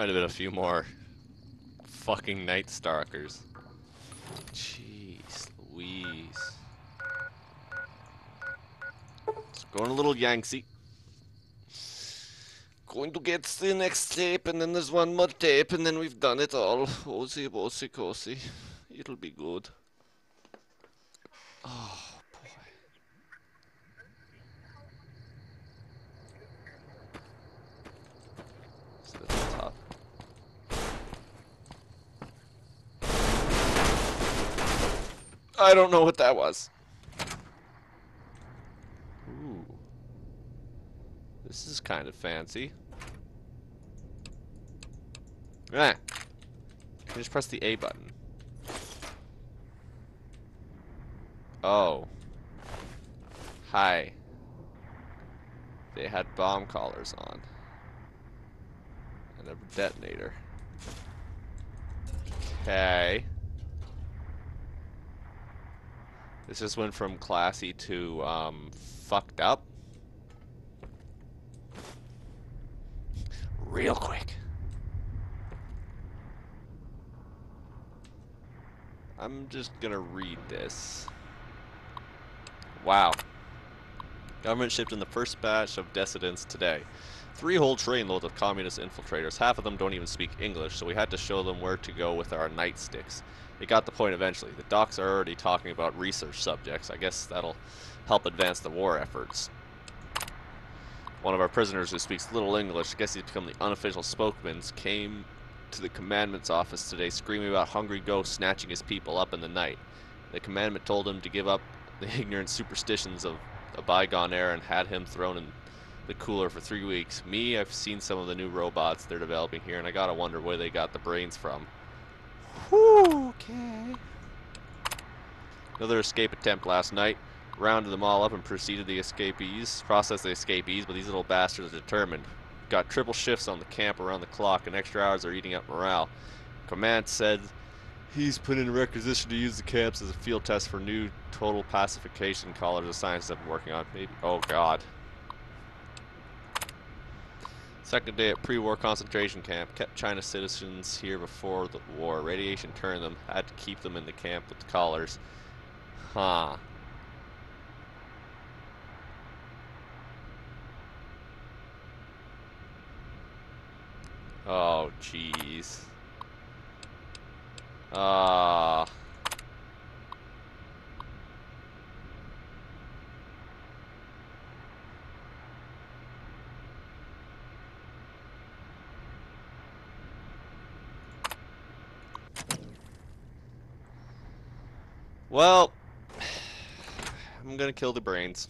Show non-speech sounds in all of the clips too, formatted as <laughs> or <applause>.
Might have been a few more fucking Night Stalkers. Jeez Louise. It's going a little Yangtze. Going to get the next tape, and then there's one more tape, and then we've done it all. Osy, bosy, cozy. It'll be good. Oh, boy. Is that the top? I don't know what that was. Ooh. This is kind of fancy. Ah. You just press the A button. Oh. Hi. They had bomb collars on. And a detonator. Okay. This just went from classy to um, fucked up. Real quick. I'm just gonna read this. Wow. Government shipped in the first batch of dissidents today. Three whole trainloads of communist infiltrators. Half of them don't even speak English, so we had to show them where to go with our nightsticks. They got the point eventually. The docs are already talking about research subjects. I guess that'll help advance the war efforts. One of our prisoners who speaks little English, I guess he's become the unofficial spokesman, came to the commandant's office today screaming about hungry ghosts snatching his people up in the night. The commandant told him to give up the <laughs> ignorant superstitions of a bygone era and had him thrown in the cooler for three weeks. Me, I've seen some of the new robots they're developing here, and I gotta wonder where they got the brains from. Okay. Another escape attempt last night. Rounded them all up and proceeded the escapees, processed the escapees, but these little bastards are determined. Got triple shifts on the camp around the clock, and extra hours are eating up morale. Command said he's put in requisition to use the camps as a field test for new total pacification collars the scientists have been working on. Maybe. Oh God. Second day at pre-war concentration camp. Kept China citizens here before the war. Radiation turned them. Had to keep them in the camp with the collars. Huh. Oh, jeez. Ah. Well, <sighs> I'm gonna kill the brains.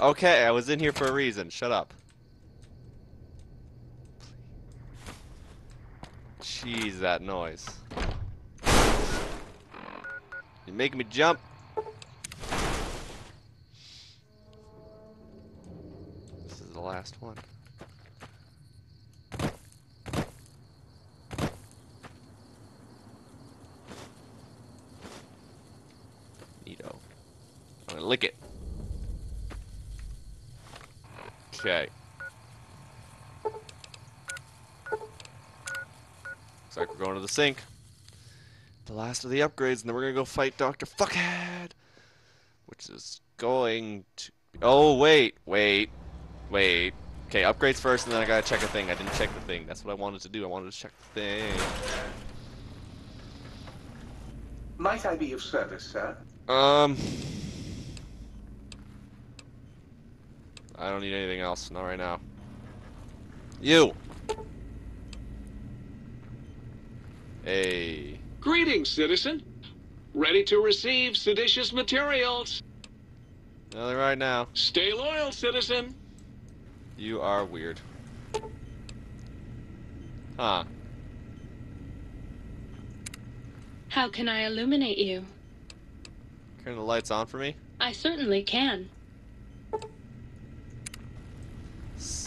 Okay, I was in here for a reason. Shut up. Jeez, that noise. You're making me jump. This is the last one. Neato. I'm gonna lick it. Okay. Looks like we're going to the sink. The last of the upgrades, and then we're gonna go fight Dr. Fuckhead! Which is going to... Oh, wait, wait, wait. Okay, upgrades first, and then I gotta check a thing. I didn't check the thing. That's what I wanted to do. I wanted to check the thing. Might I be of service, sir? Um... I don't need anything else. Not right now. You! Hey. Greetings, citizen. Ready to receive seditious materials. Nothing right now. Stay loyal, citizen. You are weird. Huh. How can I illuminate you? Turn the lights on for me. I certainly can.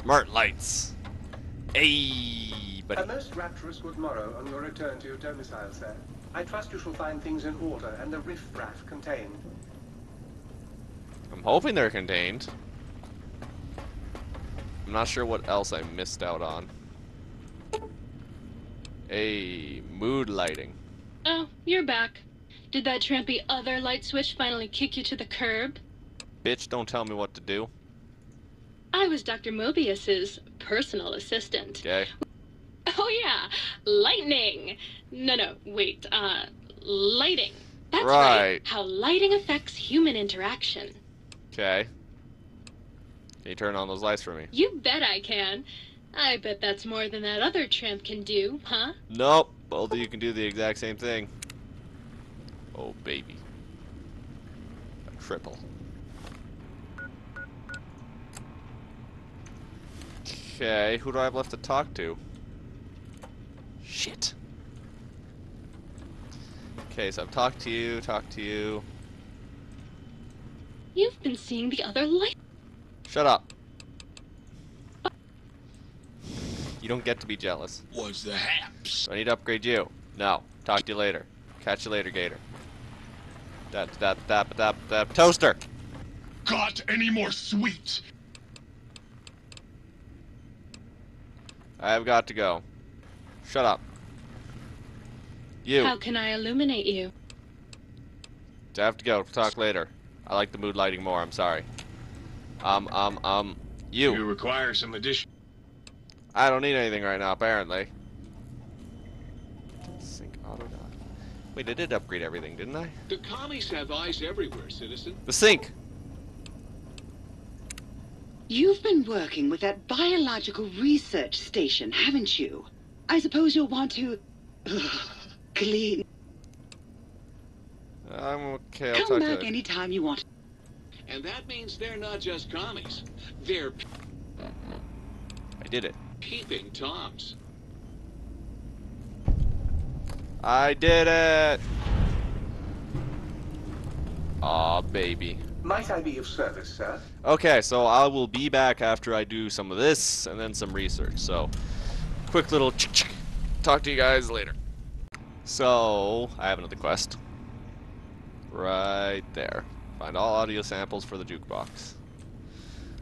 Smart lights. Hey, A buddy. most rapturous good morrow on your return to your domicile, sir. I trust you shall find things in order and the riff-raff contained. I'm hoping they're contained. I'm not sure what else I missed out on. A mood lighting. Oh, you're back. Did that trampy other light switch finally kick you to the curb? Bitch, don't tell me what to do. I was Dr. Mobius's personal assistant. Okay. Oh yeah, lightning. No, no, wait. Uh, lighting. That's Right. How lighting affects human interaction. Okay. Can you turn on those lights for me? You bet I can. I bet that's more than that other tramp can do, huh? Nope. Both of you can do the exact same thing. Oh, baby. A triple. Okay, who do I have left to talk to? Shit. Okay, so I've talked to you, talked to you. You've been seeing the other light. Shut up. You don't get to be jealous. Was the haps. I need to upgrade you? No. Talk to you later. Catch you later, Gator. That that that that that toaster. Got any more sweets? I've got to go. Shut up. You. How can I illuminate you? I have to go. Talk later. I like the mood lighting more. I'm sorry. Um um um. You You. require some addition. I don't need anything right now. Apparently. Sync auto dock. Wait, I did upgrade everything, didn't I? The commies have eyes everywhere, citizen. The sink. You've been working with that biological research station, haven't you? I suppose you'll want to clean. I'm okay. I'll Come talk to back you. anytime you want. And that means they're not just commies. They're I did it. peeping toms. I did it. Aw, baby. Might I be of service, sir? Okay, so I will be back after I do some of this and then some research. So, quick little chick chick. Talk to you guys later. So, I have another quest. Right there. Find all audio samples for the jukebox.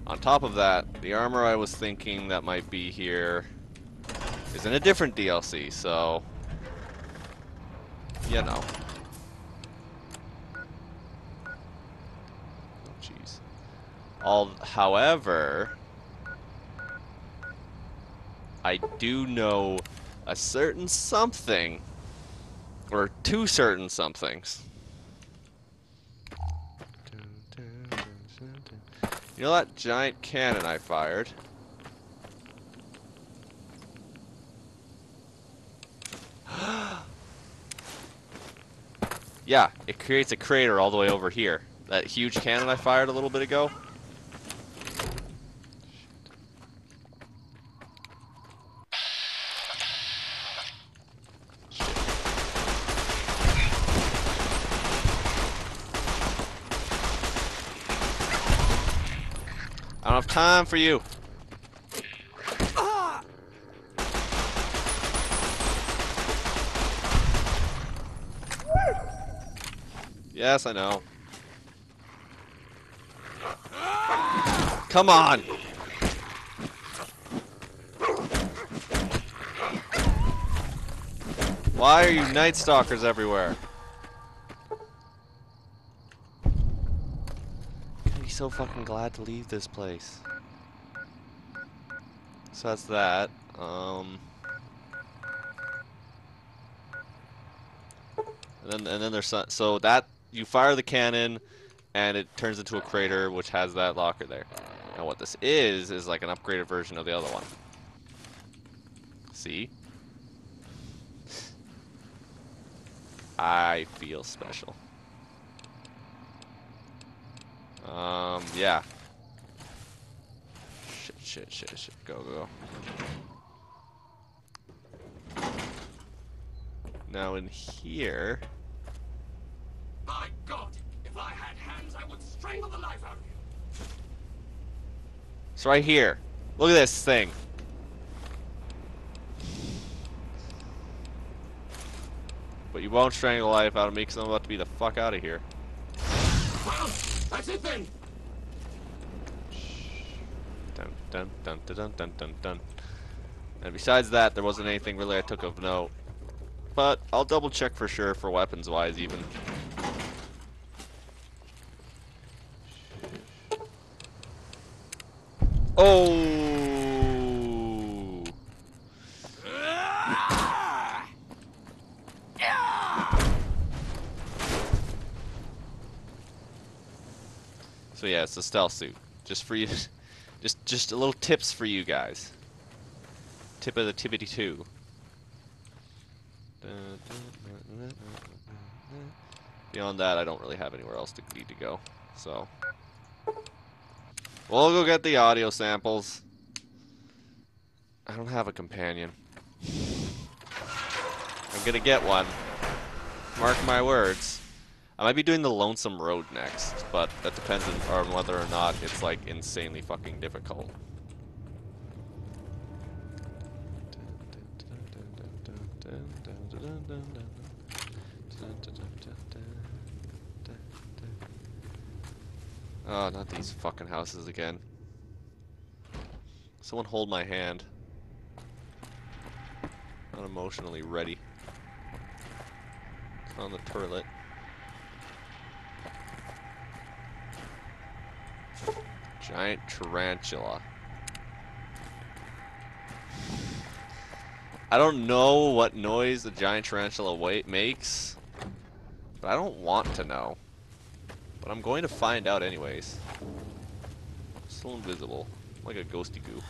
On top of that, the armor I was thinking that might be here is in a different DLC, so you know. Oh jeez. All however, I do know a certain something or two certain somethings. You know that giant cannon I fired? <gasps> yeah, it creates a crater all the way over here. That huge cannon I fired a little bit ago. Time for you. Yes, I know. Come on. Why are you night stalkers everywhere? So fucking glad to leave this place. So that's that. Um, and then and then there's some, so that you fire the cannon, and it turns into a crater which has that locker there. And what this is is like an upgraded version of the other one. See? I feel special. Um, yeah. Shit, shit, shit. Go, go, go. Now in here. My God! If I had hands, I would strangle the life out of you. It's right here. Look at this thing. But you won't strangle the life out of me because I'm about to be the fuck out of here. Well, that's it then. Dun dun dun dun dun dun. And besides that, there wasn't anything really I took of note. But I'll double check for sure for weapons wise even. Oh. So yeah, it's a stealth suit. Just for you, just just a little tips for you guys. Tip of the tippity two. Beyond that, I don't really have anywhere else to need to go. So we'll go get the audio samples. I don't have a companion. I'm gonna get one. Mark my words. I might be doing the Lonesome Road next, but that depends on, whether or not it's like insanely fucking difficult. Oh, not these fucking houses again. Someone hold my hand. Not emotionally ready. On the toilet. Giant tarantula. I don't know what noise the giant tarantula wait makes, but I don't want to know. But I'm going to find out anyways. Still invisible, like a ghosty goo.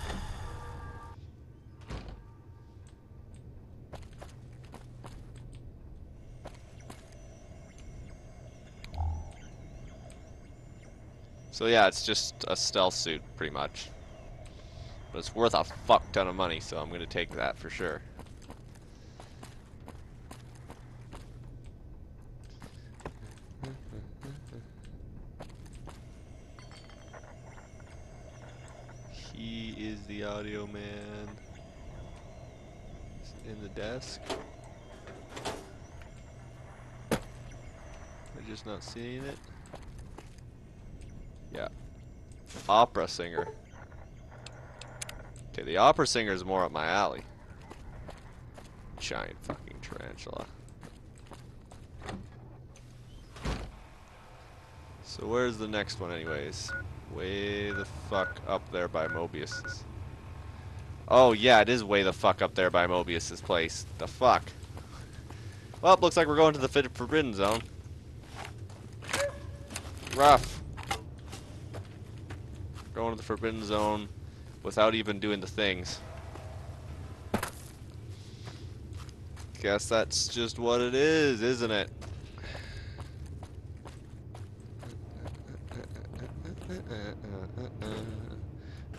So yeah, it's just a stealth suit, pretty much. But it's worth a fuck ton of money, so I'm gonna take that for sure. He is the audio man. In the desk. I'm just not seeing it. Yeah. Opera singer. Okay, the opera singer is more up my alley. Giant fucking tarantula. So where's the next one anyways? Way the fuck up there by Mobius's. Oh yeah, it is way the fuck up there by Mobius's place. The fuck? Well, looks like we're going to the Forbidden Zone. Rough. Going to the Forbidden Zone without even doing the things. Guess that's just what it is, isn't it?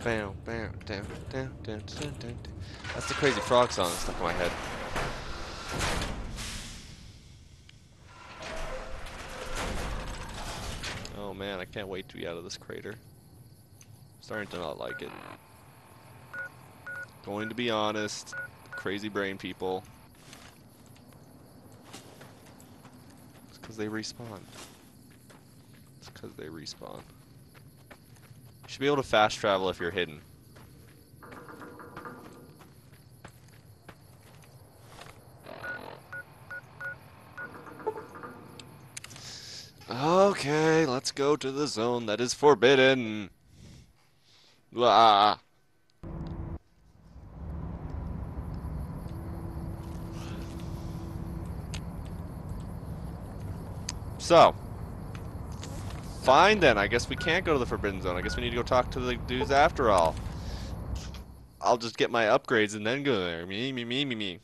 Bam, bam, down, down, down, down, down. That's the Crazy Frog song stuck in my head. Oh man, I can't wait to be out of this crater. Starting to not like it. Going to be honest, crazy brain people. It's because they respawn. It's because they respawn. You should be able to fast travel if you're hidden. Okay, let's go to the zone that is forbidden. Ah. So, fine then. I guess we can't go to the Forbidden Zone. I guess we need to go talk to the dudes after all. I'll just get my upgrades and then go there. Me, me, me, me, me.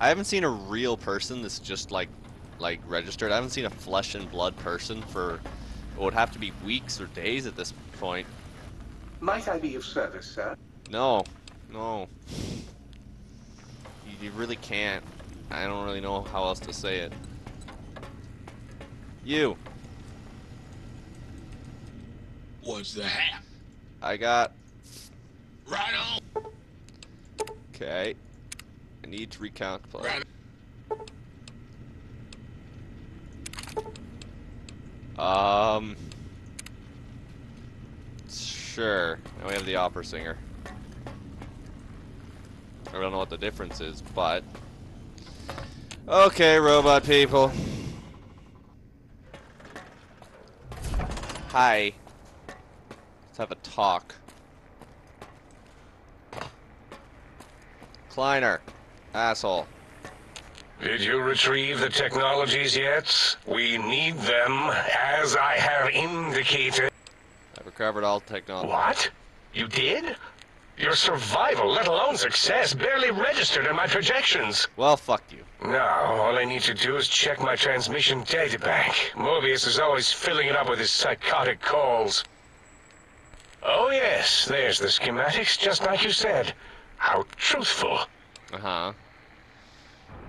I haven't seen a real person that's just like like registered. I haven't seen a flesh and blood person for it would have to be weeks or days at this point. Might I be of service, sir? No, no. You, you really can't. I don't really know how else to say it. You. What's the hat? I got. Right on. Okay. Need to recount play. Um. Sure. And we have the opera singer. I don't know what the difference is, but. Okay, robot people. Hi. Let's have a talk. Kleiner. Asshole. Did you retrieve the technologies yet? We need them, as I have indicated. I've recovered all technology. What? You did? Your survival, let alone success, barely registered in my projections. Well, fuck you. Now, all I need to do is check my transmission databank. Mobius is always filling it up with his psychotic calls. Oh yes, there's the schematics, just like you said. How truthful. Uh huh.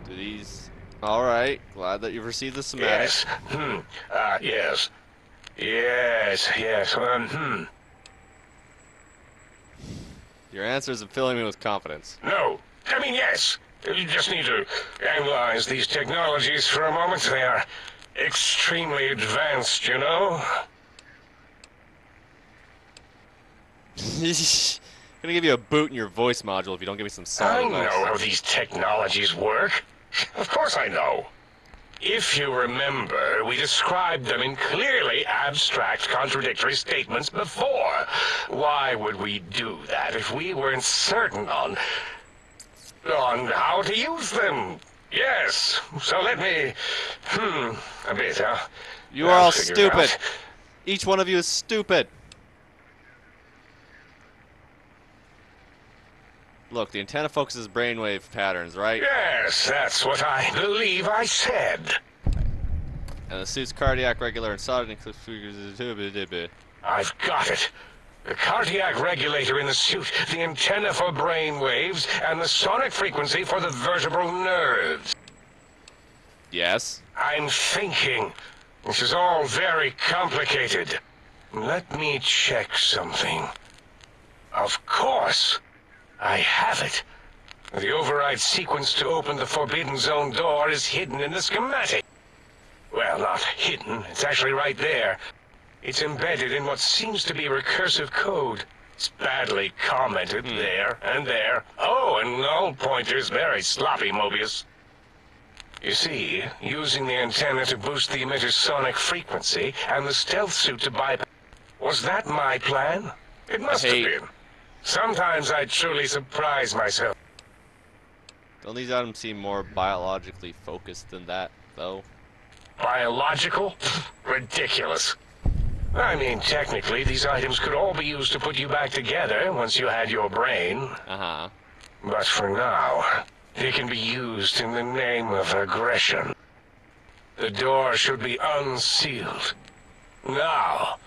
Do these. Alright, glad that you've received the schematics. Yes. Hmm. Ah, yes. Yes, yes. Um, hmm. Your answers are filling me with confidence. No. I mean, yes. You just need to analyze these technologies for a moment. They are extremely advanced, you know? <laughs> gonna give you a boot in your voice module if you don't give me some I solid know advice. how these technologies work. Of course I know. If you remember, we described them in clearly abstract, contradictory statements before. Why would we do that if we weren't certain on... on how to use them? Yes, so let me... Hmm, a bit, huh? You are I'll all stupid. Each one of you is stupid. Look, the antenna focuses brainwave patterns, right? Yes, that's what I believe I said. And the suit's cardiac regular and solid figures. I've got it. The cardiac regulator in the suit, the antenna for brain waves, and the sonic frequency for the vertebral nerves. Yes. I'm thinking. This is all very complicated. Let me check something. Of course. I have it. The override sequence to open the Forbidden Zone door is hidden in the schematic. Well, not hidden. It's actually right there. It's embedded in what seems to be recursive code. It's badly commented hmm. there and there. Oh, and null pointers very sloppy, Mobius. You see, using the antenna to boost the emitter's sonic frequency and the stealth suit to bypass... Was that my plan? It must have been. Sometimes I truly surprise myself. Don't these items seem more biologically focused than that, though? Biological? <laughs> Ridiculous. I mean, technically, these items could all be used to put you back together once you had your brain. Uh huh. But for now, they can be used in the name of aggression. The door should be unsealed. Now,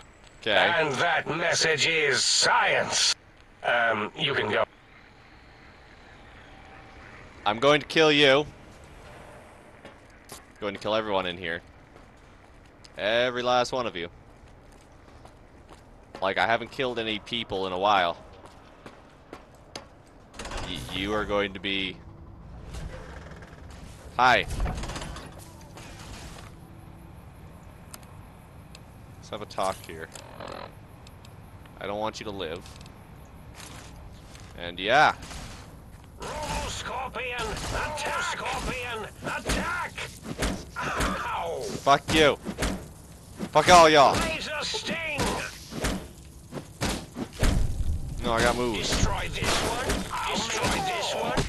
Okay. and that message is science. Um, you can go. I'm going to kill you. Going to kill everyone in here. Every last one of you. Like, I haven't killed any people in a while. Y you are going to be... Hi. Let's have a talk here. I don't want you to live. And yeah. Robo Scorpion! Attack! Scorpion! Attack! Ow! Fuck you. Fuck all y'all. Laser sting! No, I got moves. Destroy this one. I'll destroy this one.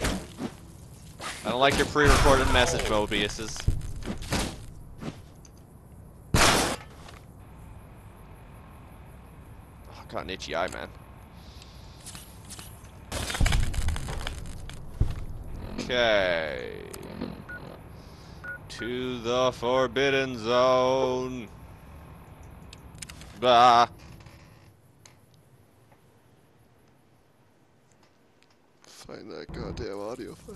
I don't like your pre-recorded message, Mobiuses. Oh, I got an itchy eye, man. Okay. To the Forbidden Zone. Bah. Find that goddamn audio file.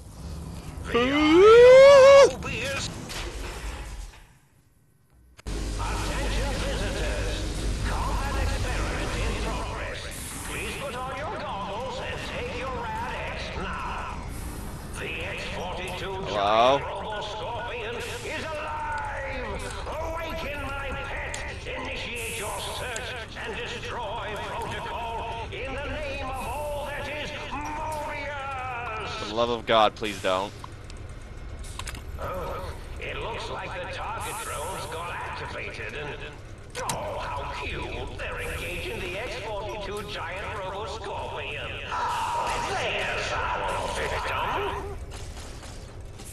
God, please don't. Oh, it looks like the target drone's got activated and... Oh, how cute! They're engaging the X-42 giant Robo Scorpion. There's our victim!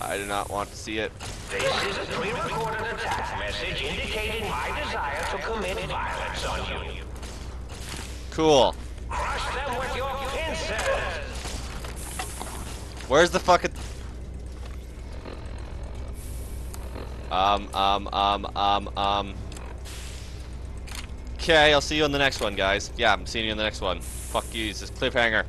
I do not want to see it. This is a pre-recorded attack message indicating my desire to commit violence on you. Cool. Crush them with your pincers! Where's the fucking... Um, um, um, um, um... Okay, I'll see you in the next one, guys. Yeah, I'm seeing you in the next one. Fuck you, just cliffhanger.